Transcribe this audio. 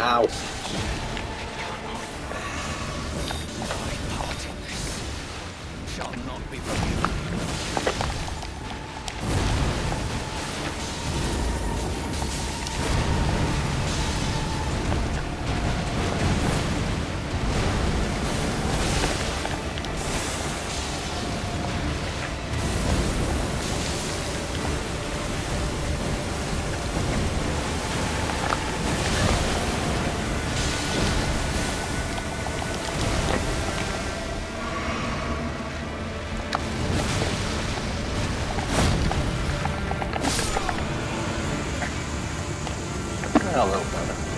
Ow. Shall not be. a little better.